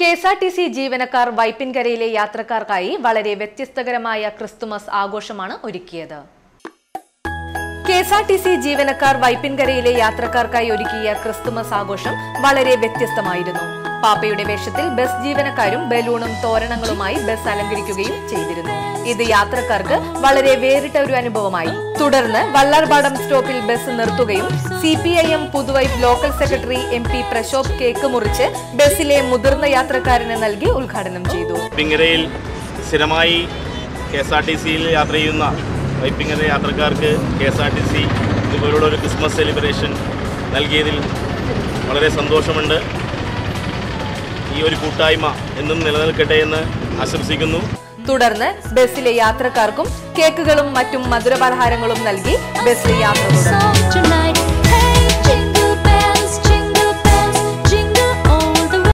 K S R T C ജീവനക്കാർ വൈപ്പിൻകരയിലെ യാത്രക്കാർക്കായി വളരെ വ്യത്യസ്തകരമായ ക്രിസ്തുമസ് ആഘോഷമാണ് ഒരുക്കിയത്. K S R T C ജീവനക്കാർ വൈപ്പിൻകരയിലെ യാത്രക്കാർക്കായി ഒരുക്കിയ ക്രിസ്തുമസ് ആഘോഷം വളരെ വ്യത്യസ്തമായിരുന്നു. പാപ്പയുടെ വേഷത്തിൽ ബസ് ജീവനക്കാരും ബലൂണും തോരണങ്ങളുമായി ബസ് അലങ്കരിക്കുകയും ചെയ്തിരുന്നു. ഇത് യാത്രക്കാർക്ക് വളരെ വേറിട്ട ഒരു അനുഭവമായി. തുടർന്ന് വള്ളാർപാടം സ്റ്റോപ്പിൽ ബസ് നിർത്തുകയും C P I M Puthuvype local secretary M P Prashobh cake മുറിച്ച് ബസ്സിലെ മുതിർന്ന യാത്രക്കാരന് നൽകി ഉദ്ഘാടനം ചെയ്തു. സ്ഥിരമായി കെ എസ് ആർ ടി സിയിൽ യാത്ര ചെയ്യുന്ന വൈപ്പിങ്ങര യാത്രക്കാർക്ക് K S R T C ഇതുപോലുള്ള ഒരു ക്രിസ്മസ് സെലിബ്രേഷൻ നൽകിയതിൽ വളരെ സന്തോഷമുണ്ട്. ഈ ഒരു കൂട്ടായ്മ എന്നും നിലനിൽക്കട്ടെ എന്ന് ആശംസിക്കുന്നു. തുടർന്ന് ബസ്സിലെ യാത്രക്കാർക്കും കേക്കുകളും മറ്റും മധുരപലഹാരങ്ങളും നൽകി ബസ് യാത്ര